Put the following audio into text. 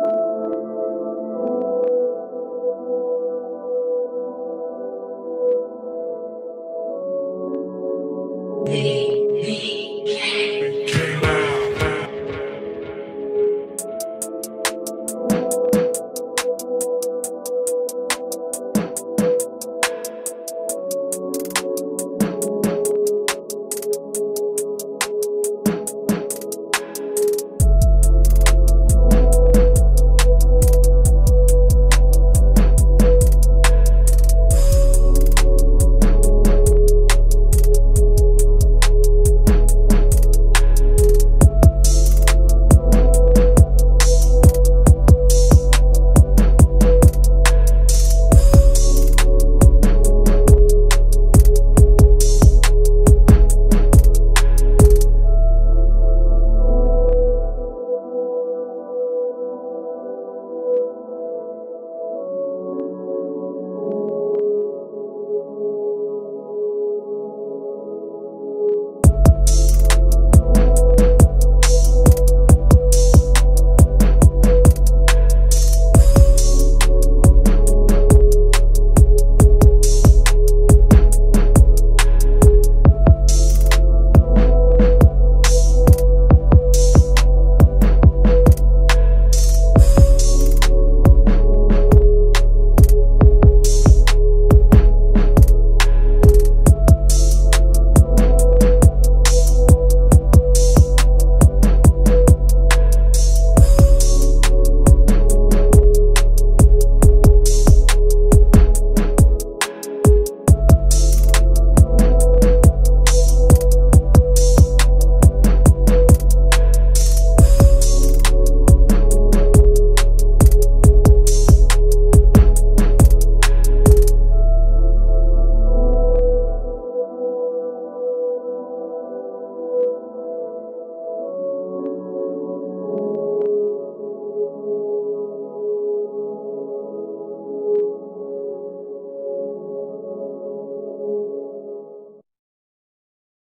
Hey, hey.